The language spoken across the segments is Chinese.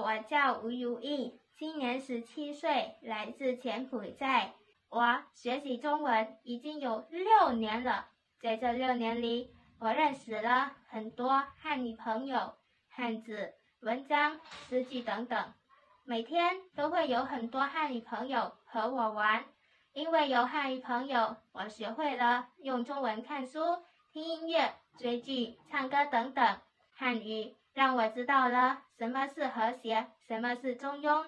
我叫吴如意，今年十七岁，来自柬埔寨。我学习中文已经有六年了，在这六年里，我认识了很多汉语朋友，汉字、文章、诗句等等。每天都会有很多汉语朋友和我玩，因为有汉语朋友，我学会了用中文看书、听音乐、追剧、唱歌等等。汉语让我知道了什么是和谐，什么是中庸。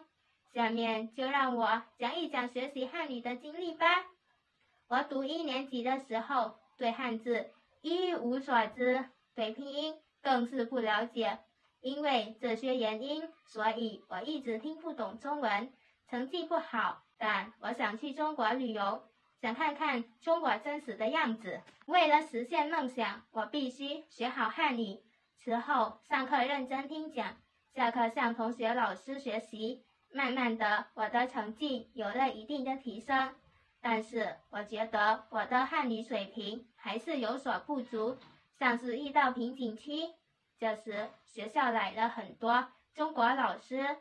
下面就让我讲一讲学习汉语的经历吧。我读一年级的时候，对汉字一无所知，对拼音更是不了解。因为这些原因，所以我一直听不懂中文，成绩不好。但我想去中国旅游，想看看中国真实的样子。为了实现梦想，我必须学好汉语。此后上课认真听讲，下课向同学、老师学习。慢慢的，我的成绩有了一定的提升。但是我觉得我的汉语水平还是有所不足，像是遇到瓶颈期。这时，学校来了很多中国老师，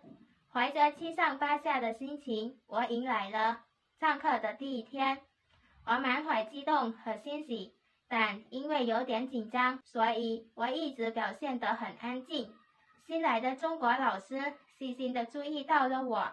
怀着七上八下的心情，我迎来了上课的第一天。我满怀激动和欣喜，但因为有点紧张，所以我一直表现得很安静。新来的中国老师细心地注意到了我，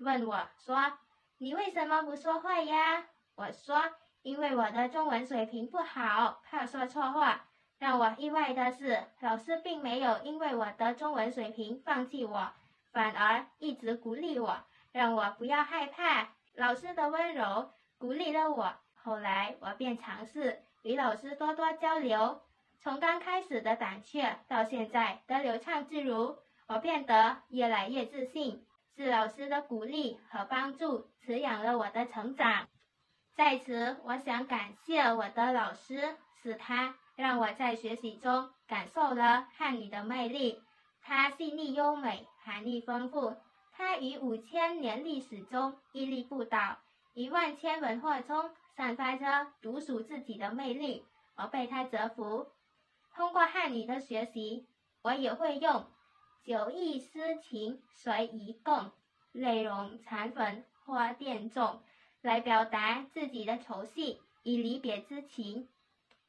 问我说：“你为什么不说话呀？”我说：“因为我的中文水平不好，怕说错话。”让我意外的是，老师并没有因为我的中文水平放弃我，反而一直鼓励我，让我不要害怕。老师的温柔鼓励了我，后来我便尝试与老师多多交流。从刚开始的胆怯到现在的流畅自如，我变得越来越自信。是老师的鼓励和帮助滋养了我的成长。在此，我想感谢我的老师，是他。让我在学习中感受了汉语的魅力。它细腻优美，含义丰富。它于五千年历史中屹立不倒，一万千文化中散发着独属自己的魅力。我被它折服。通过汉语的学习，我也会用“酒意诗情随意共，内容残粉花店种”来表达自己的愁绪与离别之情。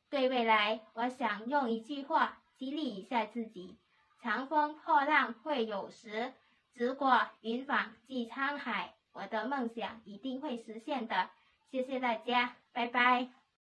对未来，我想用一句话激励一下自己：长风破浪会有时，直过云帆济沧海。我的梦想一定会实现的。谢谢大家，拜拜。